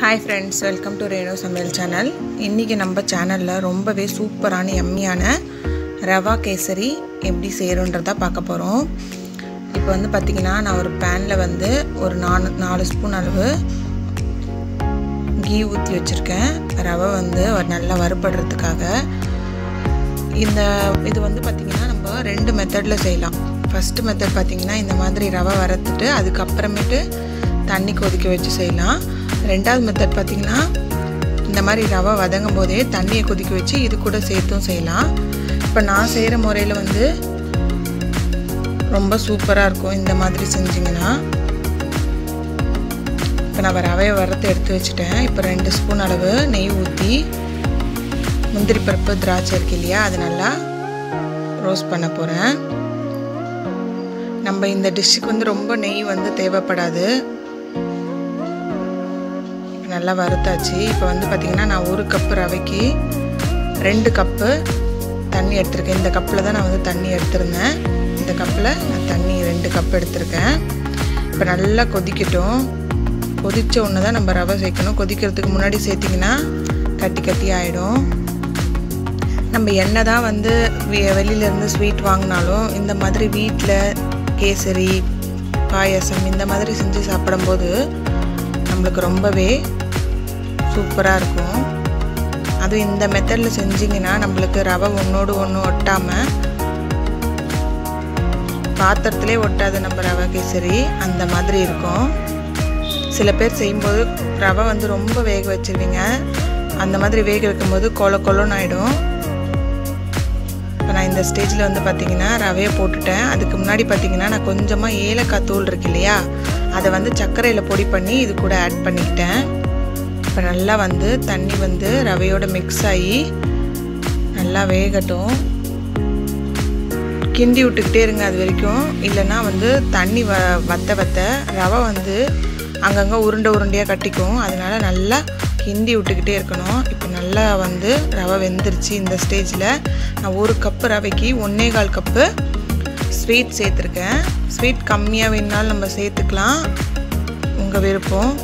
Hi friends welcome to Renu சமையல் channel இன்றைக்கி நம்ம சேனலில் ரொம்பவே சூப்பரான எம்மியான ரவா கேசரி எப்படி செய்கிறோன்றதா பார்க்க போகிறோம் இப்போ வந்து பார்த்திங்கன்னா நான் ஒரு பேனில் வந்து ஒரு நாலு நாலு ஸ்பூன் அளவு கீ ஊற்றி வச்சுருக்கேன். ரவை வந்து நல்லா வறுபடுறதுக்காக. இந்த இது வந்து பார்த்திங்கன்னா நம்ம ரெண்டு மெத்தடில் செய்யலாம். ஃபஸ்ட்டு மெத்தட் பார்த்திங்கன்னா இந்த மாதிரி ரவை வறுத்துட்டு அதுக்கப்புறமேட்டு தண்ணி கொதிக்க வச்சு செய்யலாம். ரெண்டாவது மெத்தட் பார்த்திங்கன்னா இந்த மாதிரி ரவை வதங்கும் போதே தண்ணியை கொதிக்க வச்சு இது கூட சேர்த்தும் செய்யலாம். இப்போ நான் செய்கிற முறையில் வந்து ரொம்ப சூப்பராக இருக்கும் இந்த மாதிரி செஞ்சிங்கன்னா. இப்போ நான் ரவையை வறுத்து எடுத்து வச்சுட்டேன். இப்போ ரெண்டு ஸ்பூன் அளவு நெய் ஊற்றி முந்திரி பருப்பு திராட்சை இருக்கு இல்லையா அது நல்லா ரோஸ்ட் பண்ண போகிறேன் நம்ம இந்த டிஷ்ஷுக்கு வந்து ரொம்ப நெய் வந்து தேவைப்படாது. நல்லா வறுத்தாச்சு. இப்போ வந்து பார்த்திங்கன்னா நான் ஒரு கப்பு ரவைக்கு ரெண்டு கப்பு தண்ணி எடுத்திருக்கேன். இந்த கப்பில் தான் நான் வந்து தண்ணி எடுத்திருந்தேன். இந்த கப்பில் நான் தண்ணி ரெண்டு கப் எடுத்திருக்கேன். இப்போ நல்லா கொதிக்கட்டும். கொதித்த ஒன்று தான் நம்ம ரவை சேர்க்கணும். கொதிக்கிறதுக்கு முன்னாடி சேர்த்திங்கன்னா கட்டி கட்டி ஆகிடும் நம்ம என்ன தான் வந்து வெளியிலேருந்து ஸ்வீட் வாங்கினாலும் இந்த மாதிரி வீட்டில் கேசரி பாயசம் இந்த மாதிரி செஞ்சு சாப்பிடும்போது நம்மளுக்கு ரொம்பவே சூப்பராக இருக்கும். அதுவும் இந்த மெத்தடில் செஞ்சிங்கன்னா நம்மளுக்கு ரவை ஒன்றோடு ஒன்று ஒட்டாமல் பாத்திரத்திலே ஒட்டாது நம்ம ரவை கேசரி அந்த மாதிரி இருக்கும். சில பேர் செய்யும்போது ரவை வந்து ரொம்ப வேக வச்சுருவீங்க. அந்த மாதிரி வேக வைக்கும்போது கொல கொலன்னு ஆகிடும் இப்போ நான் இந்த ஸ்டேஜில் வந்து பார்த்திங்கன்னா ரவையை போட்டுட்டேன். அதுக்கு முன்னாடி பார்த்திங்கன்னா நான் கொஞ்சமாக ஏலக்காய் தூள் இருக்கு இல்லையா? அதை வந்து சர்க்கரையில் பொடி பண்ணி இது கூட ஆட் பண்ணிக்கிட்டேன். இப்போ நல்லா வந்து தண்ணி வந்து ரவையோடு மிக்ஸ் ஆகி நல்லா வேகட்டும். கிண்டி விட்டுக்கிட்டே இருங்க அது வரைக்கும். இல்லைன்னா வந்து தண்ணி வ வத்த வத்த ரவை வந்து அங்கங்கே உருண்டை உருண்டையாக கட்டிக்கும். அதனால் நல்லா கிண்டி விட்டுக்கிட்டே இருக்கணும். இப்போ நல்லா வந்து ரவை வெந்துருச்சு இந்த ஸ்டேஜில் நான் ஒரு கப்பு ரவைக்கு ஒன்றே கால் கப்பு ஸ்வீட் சேர்த்துருக்கேன். ஸ்வீட் கம்மியாக வேணுனாலும் நம்ம சேர்த்துக்கலாம். உங்கள் விருப்பம்.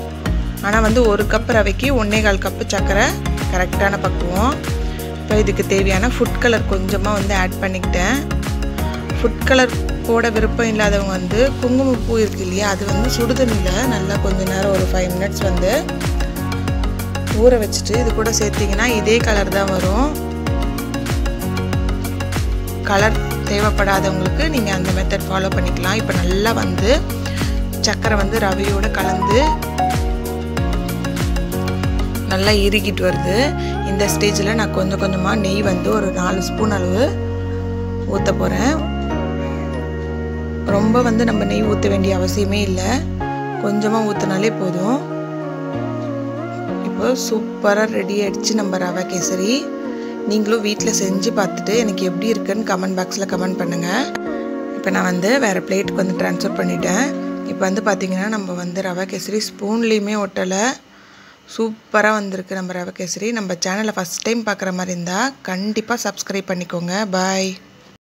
ஆனால் வந்து ஒரு கப் ரவைக்கு ஒன்றே கால் கப்பு சர்க்கரை கரெக்டான பக்குவம். இப்போ இதுக்கு தேவையான ஃபுட் கலர் கொஞ்சமாக வந்து ஆட் பண்ணிக்கிட்டேன். ஃபுட் கலர் போட விருப்பம் இல்லாதவங்க வந்து குங்குமப்பூ இருக்கு இல்லையா அது வந்து சுடுதண்ணியில் நல்லா கொஞ்ச நேரம் ஒரு ஃபைவ் மினிட்ஸ் வந்து ஊற வச்சுட்டு இது கூட சேர்த்திங்கன்னா இதே கலர் தான் வரும். கலர் தேவைப்படாதவங்களுக்கு நீங்கள் அந்த மெத்தட் ஃபாலோ பண்ணிக்கலாம். இப்போ நல்லா வந்து சர்க்கரை வந்து ரவையோடு கலந்து நல்லா இறுகிட்டு வருது. இந்த ஸ்டேஜில் நான் கொஞ்சம் கொஞ்சமாக நெய் வந்து ஒரு நாலு ஸ்பூன் அளவு ஊற்ற போகிறேன் ரொம்ப வந்து நம்ம நெய் ஊற்ற வேண்டிய அவசியமே இல்லை. கொஞ்சமாக ஊற்றினாலே போதும். இப்போ சூப்பராக ரெடி ஆகிடுச்சு நம்ம ரவை கேசரி. நீங்களும் வீட்டில் செஞ்சு பார்த்துட்டு எனக்கு எப்படி இருக்குன்னு கமெண்ட் பாக்ஸில் கமெண்ட் பண்ணுங்கள் இப்போ நான் வந்து வேறு பிளேட்டுக்கு வந்து ட்ரான்ஸ்ஃபர் பண்ணிட்டேன். இப்போ வந்து பார்த்திங்கன்னா நம்ம வந்து ரவை கேசரி ஸ்பூன்லேயுமே ஒட்டலை. சூப்பராக வந்திருக்கு நம்ம ரவை கேசரி நம்ம சேனலை ஃபஸ்ட் டைம் பார்க்குற மாதிரி இருந்தால் கண்டிப்பாக சப்ஸ்கிரைப் பண்ணிக்கோங்க. பாய்